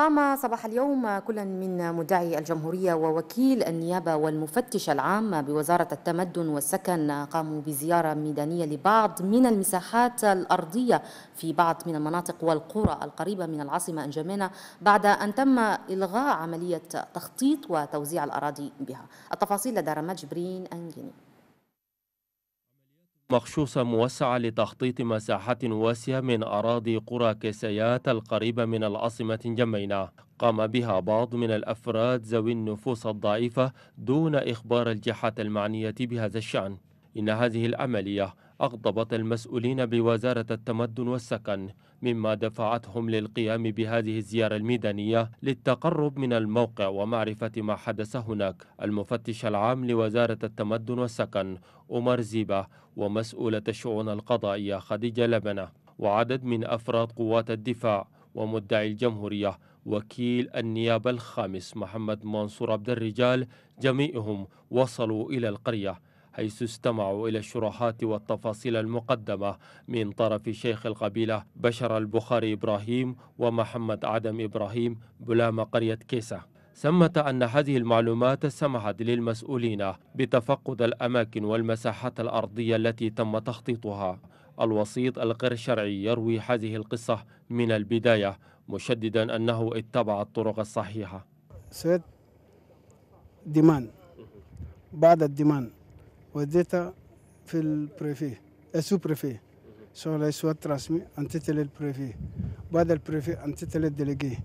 قام صباح اليوم كل من مدعي الجمهورية ووكيل النيابة والمفتش العام بوزارة التمدن والسكن قاموا بزيارة ميدانية لبعض من المساحات الأرضية في بعض من المناطق والقرى القريبة من العاصمة أنجمينة بعد أن تم إلغاء عملية تخطيط وتوزيع الأراضي بها. التفاصيل لدى رماد جبرين أنجيني. مخصوصة موسعة لتخطيط مساحات واسعة من أراضي قرى كيسيات القريبة من العاصمة جمينة. قام بها بعض من الأفراد ذوي النفوس الضعيفة دون إخبار الجهات المعنية بهذا الشأن. إن هذه العملية أغضبت المسؤولين بوزارة التمدن والسكن مما دفعتهم للقيام بهذه الزيارة الميدانية للتقرب من الموقع ومعرفة ما حدث هناك. المفتش العام لوزارة التمدن والسكن عمر زيبة ومسؤولة الشؤون القضائية خديجة لبنة وعدد من أفراد قوات الدفاع ومدعي الجمهورية وكيل النيابة الخامس محمد منصور عبد الرجال جميعهم وصلوا إلى القرية. حيث استمعوا إلى الشروحات والتفاصيل المقدمة من طرف شيخ القبيلة بشر البخاري إبراهيم ومحمد عدم إبراهيم بلام قرية كيسة. ثمة أن هذه المعلومات سمحت للمسؤولين بتفقد الأماكن والمساحات الأرضية التي تم تخطيطها. الوسيط الغير شرعي يروي هذه القصة من البداية مشددا أنه اتبع الطرق الصحيحة. سويت demande بعد ال demande وديتها في ال préfet ال sous-préfet شغل اسوات رسمي انتت لل préfet بعد ال préfet انتت لل délégué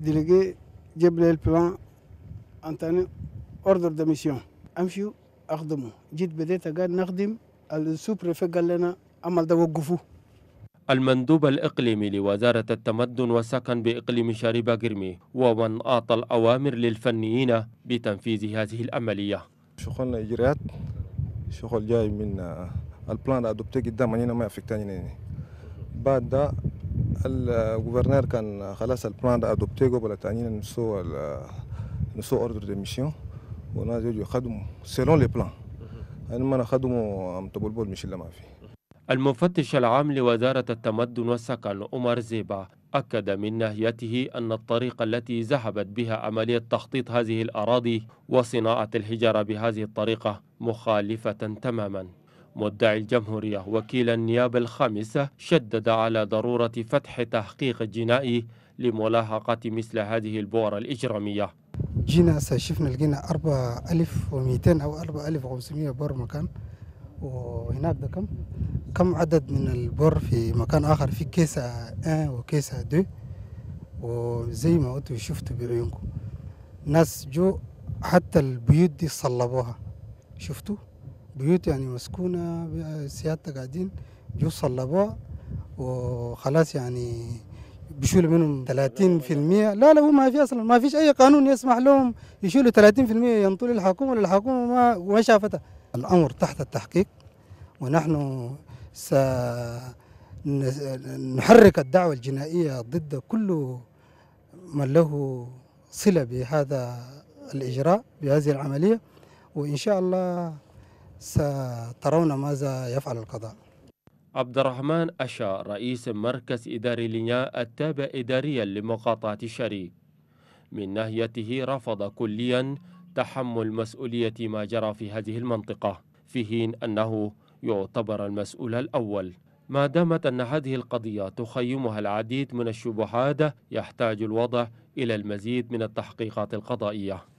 délégué جيب لي ال plan انتاني ordre de mission امشي اخدمه جيت بديت قاعد نخدم السو بريفي قال لنا عمل ده وقفوه المندوب الإقليمي لوزارة التمدن والسكن بإقليم شاربة قرمي ومن أعطى الأوامر للفنيين بتنفيذ هذه العملية. شغلنا إجراءات. شغل جاي من البلان ادوبتي قدام هنا ما افكتاني بعد ده الجوفرنر كان خلاص البلان ده ادوبتي قبل تاني نسو نسو ordre de mission وناس يجوا يخدموا selon le plan أنا ما نخدموا أم تبولبول مش اللي ما في. المفتش العام لوزارة التمدن والسكن عمر زيبا. أكد من ناحيته أن الطريقة التي ذهبت بها عملية تخطيط هذه الأراضي وصناعة الحجارة بهذه الطريقة مخالفة تماما. مدعي الجمهورية وكيل النيابة الخامسة شدد على ضرورة فتح تحقيق جنائي لملاحقة مثل هذه البؤر الإجرامية. جينا شفنا لقينا 4200 أو 4500 بور مكان. وهناك ده كم كم عدد من البر في مكان آخر في كيسة 1 وكيسة 2 وزي ما أنتم شفتوا بعيونكم ناس جو حتى البيوت دي صلبوها. شفتوا؟ بيوت يعني مسكونة سيادة قاعدين جو صلبوها. وخلاص يعني بيشيلوا منهم 30% لا لا هو ما في أصلا ما فيش أي قانون يسمح لهم يشيلوا 30% ينطوا للحكومة ما ما شافتها. الأمر تحت التحقيق ونحن سنحرك الدعوة الجنائية ضد كل من له صلة بهذا الإجراء بهذه العملية وإن شاء الله سترون ماذا يفعل القضاء. عبد الرحمن أشا رئيس مركز إداري لينيا التابع إداريا لمقاطعة الشريك. من ناحيته رفض كليا تحمل مسؤولية ما جرى في هذه المنطقة في حين أنه يعتبر المسؤول الأول. ما دامت أن هذه القضية تخيمها العديد من الشبهات يحتاج الوضع إلى المزيد من التحقيقات القضائية.